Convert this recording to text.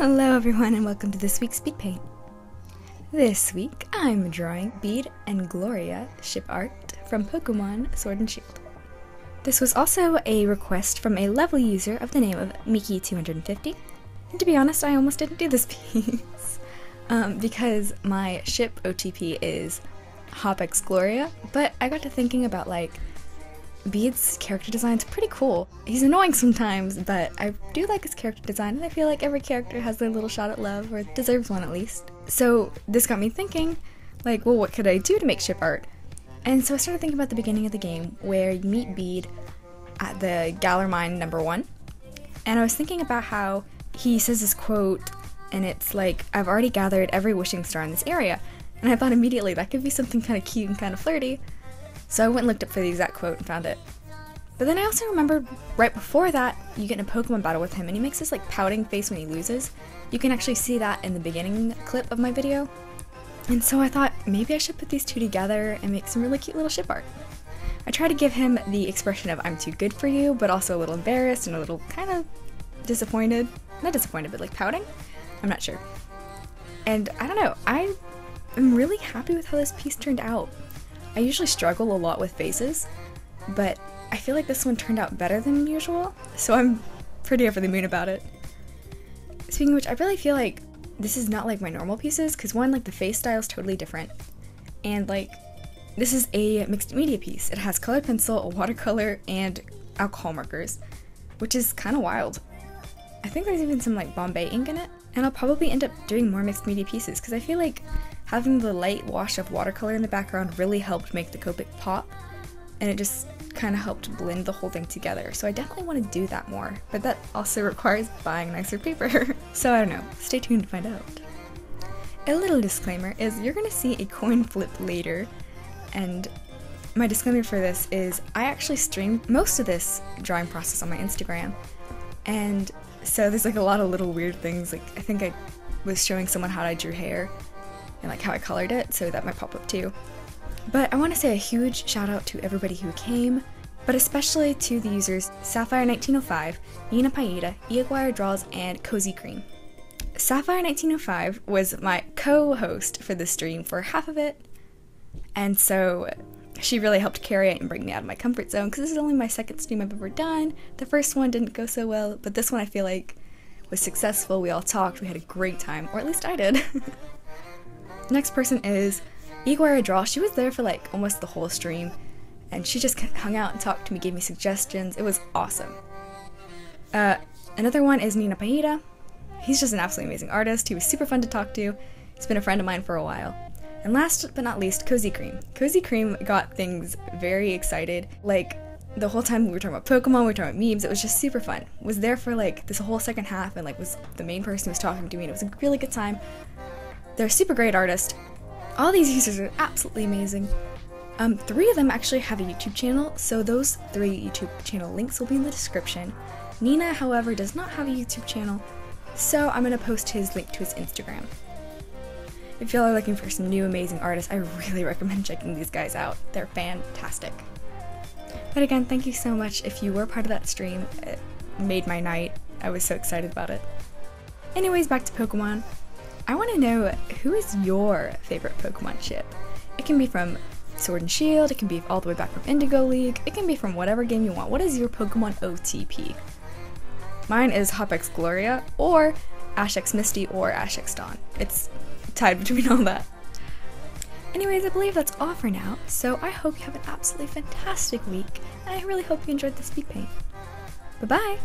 Hello everyone and welcome to this week's Speed Paint. This week I'm drawing Bede and Gloria ship art from Pokemon Sword and Shield. This was also a request from a lovely user of the name of Miki250, and to be honest I almost didn't do this piece um, because my ship OTP is Hopex Gloria, but I got to thinking about like Bede's character design's pretty cool. He's annoying sometimes, but I do like his character design, and I feel like every character has their little shot at love, or deserves one at least. So this got me thinking, like, well, what could I do to make ship art? And so I started thinking about the beginning of the game, where you meet Bede at the Galar Mine number one, and I was thinking about how he says this quote, and it's like, I've already gathered every wishing star in this area, and I thought immediately that could be something kind of cute and kind of flirty, so I went and looked up for the exact quote and found it. But then I also remembered right before that, you get in a Pokemon battle with him and he makes this like pouting face when he loses. You can actually see that in the beginning clip of my video. And so I thought maybe I should put these two together and make some really cute little ship art. I try to give him the expression of I'm too good for you, but also a little embarrassed and a little kind of disappointed. Not disappointed, but like pouting? I'm not sure. And I don't know, I am really happy with how this piece turned out. I usually struggle a lot with faces, but I feel like this one turned out better than usual, so I'm pretty over the moon about it. Speaking of which, I really feel like this is not like my normal pieces, because one, like the face style is totally different, and like this is a mixed media piece. It has colored pencil, a watercolor, and alcohol markers, which is kind of wild. I think there's even some like Bombay ink in it, and I'll probably end up doing more mixed media pieces because I feel like having the light wash of watercolor in the background really helped make the Copic pop, and it just kind of helped blend the whole thing together. So I definitely want to do that more, but that also requires buying nicer paper. so I don't know, stay tuned to find out. A little disclaimer is you're gonna see a coin flip later, and my disclaimer for this is I actually streamed most of this drawing process on my Instagram, and so there's like a lot of little weird things. Like I think I was showing someone how I drew hair, and like how I colored it, so that might pop up too. But I want to say a huge shout out to everybody who came, but especially to the users Sapphire1905, Nina Pieta, Iaguire Draws, and Cozy Cream. Sapphire1905 was my co host for the stream for half of it, and so she really helped carry it and bring me out of my comfort zone because this is only my second stream I've ever done. The first one didn't go so well, but this one I feel like was successful. We all talked, we had a great time, or at least I did. Next person is Igor Draw. She was there for like almost the whole stream, and she just hung out and talked to me, gave me suggestions. It was awesome. Uh, another one is Nina Pieta. He's just an absolutely amazing artist. He was super fun to talk to. He's been a friend of mine for a while. And last but not least, Cozy Cream. Cozy Cream got things very excited. Like, the whole time we were talking about Pokemon, we were talking about memes, it was just super fun. Was there for like this whole second half and like was the main person who was talking to me and it was a really good time. They're a super great artist. All these users are absolutely amazing. Um, three of them actually have a YouTube channel, so those three YouTube channel links will be in the description. Nina, however, does not have a YouTube channel, so I'm going to post his link to his Instagram. If y'all are looking for some new amazing artists, I really recommend checking these guys out. They're fantastic. But again, thank you so much if you were part of that stream. It made my night. I was so excited about it. Anyways, back to Pokemon. I want to know who is your favorite Pokemon ship? It can be from Sword and Shield, it can be all the way back from Indigo League, it can be from whatever game you want. What is your Pokemon OTP? Mine is Hopex Gloria, or Ashex Misty, or Ashex Dawn. It's tied between all that. Anyways, I believe that's all for now, so I hope you have an absolutely fantastic week, and I really hope you enjoyed the speed paint. Bye bye!